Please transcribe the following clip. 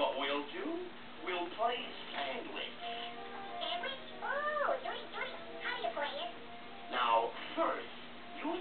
what we'll do? We'll play Sandwich. Sandwich? Oh, doink, doink. How do you play it? Now, first, you